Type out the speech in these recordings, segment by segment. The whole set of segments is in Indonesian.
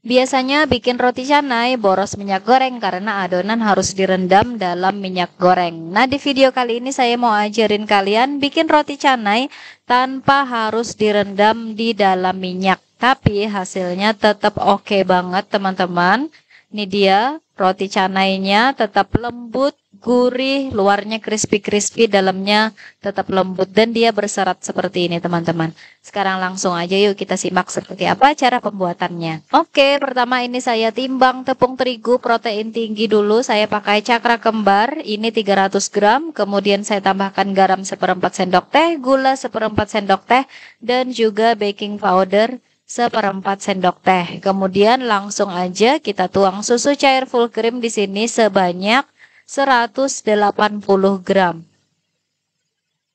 Biasanya bikin roti canai boros minyak goreng karena adonan harus direndam dalam minyak goreng. Nah di video kali ini saya mau ajarin kalian bikin roti canai tanpa harus direndam di dalam minyak. Tapi hasilnya tetap oke okay banget teman-teman. Ini dia roti canainya tetap lembut, gurih, luarnya crispy-crispy, dalamnya tetap lembut dan dia berserat seperti ini teman-teman. Sekarang langsung aja yuk kita simak seperti apa cara pembuatannya. Oke, pertama ini saya timbang tepung terigu protein tinggi dulu. Saya pakai cakra kembar, ini 300 gram. Kemudian saya tambahkan garam seperempat sendok teh, gula seperempat sendok teh, dan juga baking powder seperempat sendok teh. Kemudian langsung aja kita tuang susu cair full cream di sini sebanyak 180 gram.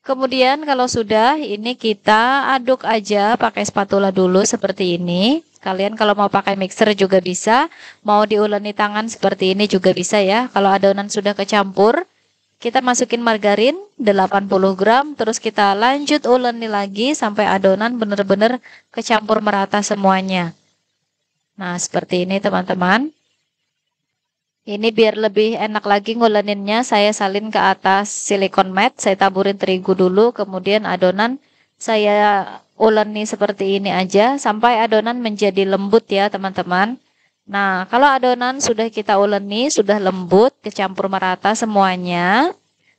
Kemudian kalau sudah ini kita aduk aja pakai spatula dulu seperti ini. Kalian kalau mau pakai mixer juga bisa, mau diuleni tangan seperti ini juga bisa ya. Kalau adonan sudah kecampur, kita masukin margarin 80 gram, terus kita lanjut uleni lagi sampai adonan benar-benar kecampur merata semuanya. Nah, seperti ini teman-teman. Ini biar lebih enak lagi nguleninnya, saya salin ke atas silikon mat, saya taburin terigu dulu, kemudian adonan saya uleni seperti ini aja sampai adonan menjadi lembut ya teman-teman. Nah, kalau adonan sudah kita uleni, sudah lembut, kecampur merata semuanya,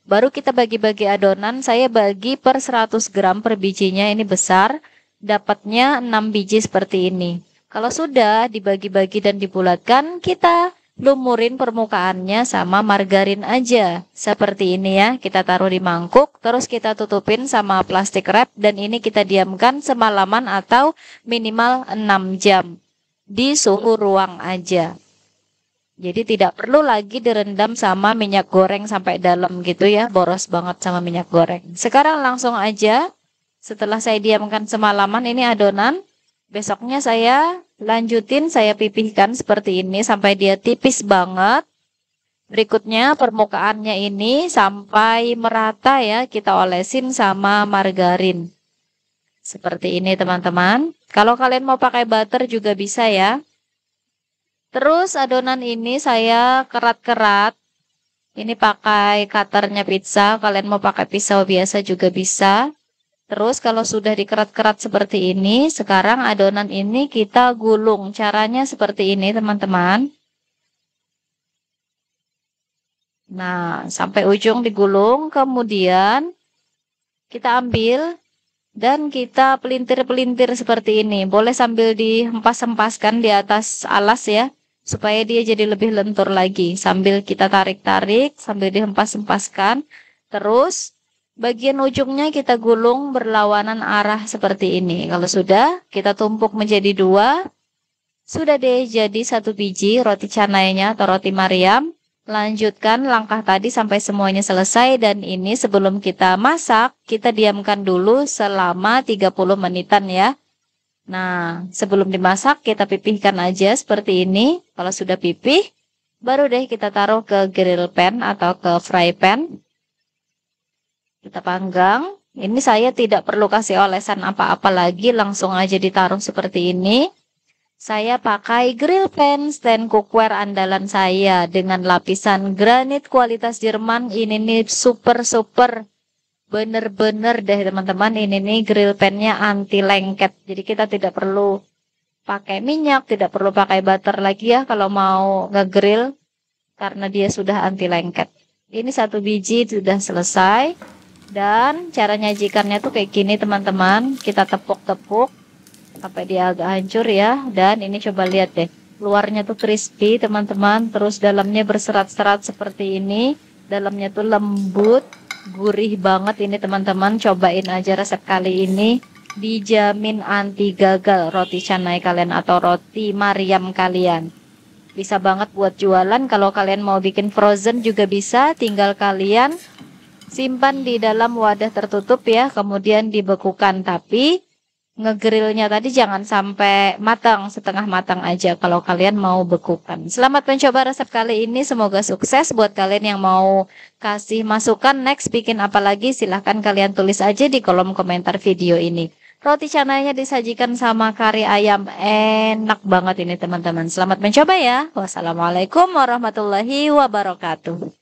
baru kita bagi-bagi adonan. Saya bagi per 100 gram per bijinya, ini besar, dapatnya 6 biji seperti ini. Kalau sudah dibagi-bagi dan dibulatkan, kita lumurin permukaannya sama margarin aja. Seperti ini ya, kita taruh di mangkuk, terus kita tutupin sama plastik wrap, dan ini kita diamkan semalaman atau minimal 6 jam di suhu ruang aja. Jadi tidak perlu lagi direndam sama minyak goreng sampai dalam gitu ya, boros banget sama minyak goreng. Sekarang langsung aja setelah saya diamkan semalaman ini adonan, besoknya saya lanjutin saya pipihkan seperti ini sampai dia tipis banget. Berikutnya permukaannya ini sampai merata ya, kita olesin sama margarin. Seperti ini teman-teman. Kalau kalian mau pakai butter juga bisa ya. Terus adonan ini saya kerat-kerat. Ini pakai cutternya pizza. Kalian mau pakai pisau biasa juga bisa. Terus kalau sudah dikerat-kerat seperti ini, sekarang adonan ini kita gulung. Caranya seperti ini teman-teman. Nah, sampai ujung digulung, kemudian kita ambil dan kita pelintir-pelintir seperti ini. Boleh sambil dihempas-hempaskan di atas alas ya, supaya dia jadi lebih lentur lagi. Sambil kita tarik-tarik, sambil dihempas-hempaskan. Terus bagian ujungnya kita gulung berlawanan arah seperti ini. Kalau sudah, kita tumpuk menjadi dua. Sudah deh jadi satu biji roti canainya atau roti Mariam. Lanjutkan langkah tadi sampai semuanya selesai dan ini sebelum kita masak, kita diamkan dulu selama 30 menitan ya. Nah, sebelum dimasak kita pipihkan aja seperti ini. Kalau sudah pipih, baru deh kita taruh ke grill pan atau ke fry pan. Kita panggang. Ini saya tidak perlu kasih olesan apa-apa lagi, langsung aja ditaruh seperti ini. Saya pakai grill pan stand cookware andalan saya dengan lapisan granit kualitas Jerman. Ini nih super super bener-bener deh teman-teman. Ini nih grill pannya anti lengket. Jadi kita tidak perlu pakai minyak, tidak perlu pakai butter lagi ya kalau mau nge-grill karena dia sudah anti lengket. Ini satu biji sudah selesai. Dan cara nyajikannya tuh kayak gini teman-teman. Kita tepuk-tepuk sampai dia agak hancur ya. Dan ini coba lihat deh luarnya tuh crispy teman-teman. Terus dalamnya berserat-serat seperti ini. Dalamnya tuh lembut gurih banget ini teman-teman. Cobain aja resep kali ini. Dijamin anti gagal roti canai kalian atau roti Mariam kalian. Bisa banget buat jualan. Kalau kalian mau bikin frozen juga bisa. Tinggal kalian simpan di dalam wadah tertutup ya kemudian dibekukan tapi ngegrillnya tadi jangan sampai matang, setengah matang aja kalau kalian mau bekukan. Selamat mencoba resep kali ini, semoga sukses buat kalian yang mau kasih masukan next bikin apa lagi silahkan kalian tulis aja di kolom komentar video ini. Roti canainya disajikan sama kari ayam. Enak banget ini teman-teman. Selamat mencoba ya. Wassalamualaikum warahmatullahi wabarakatuh.